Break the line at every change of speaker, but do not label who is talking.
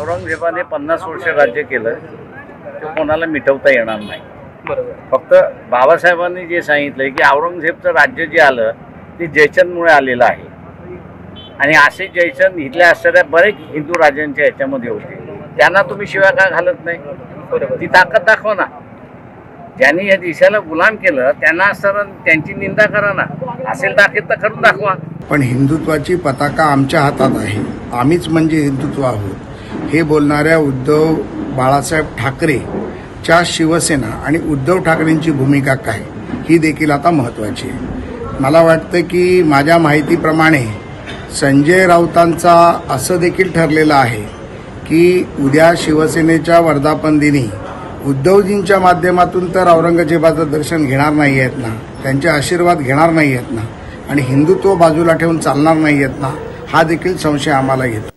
औरंगजेबाने पन्नास वर्ष राज्य केलं ते कोणाला मिटवता येणार नाही.
बरोबर.
फक्त बाबासाहेबांनी जे सांगितलंय की औरंगजेबचं राज्य जे आलं ते जयचंदमुळे आलेलं आहे. आणि असे जयचंद इथल्या असणाऱ्या बरेच हिंदू राजांच्या ह्याच्यामध्ये होते. त्यांना तुम्ही शिवाय का घालत नाही? ती ताकद दाखवा ना. ज्यांनी या देशाला गुलाम केलं त्यांना असताना त्यांची निंदा करा ना. असेल ताकद तर करून दाखवा.
पण हिंदुत्वाची पताका आमच्या हातात आहे. आम्हीच म्हणजे हिंदुत्व आहोत. हे बोलणाऱ्या उद्धव बाळासाहेब ठाकरेच्या शिवसेना आणि उद्धव ठाकरेंची भूमिका काय ही देखील आता महत्त्वाची आहे. मला वाटतं की माझ्या माहितीप्रमाणे संजय राऊतांचा असं देखील ठरलेलं आहे की उद्या शिवसेनेच्या वर्धापन दिनी उद्धवजींच्या माध्यमातून तर औरंगजेबाचं दर्शन घेणार नाही आहेत ना त्यांचे आशीर्वाद घेणार नाही आहेत ना आणि हिंदुत्व बाजूला ठेवून चालणार नाही आहेत ना हा देखील संशय आम्हाला घेतो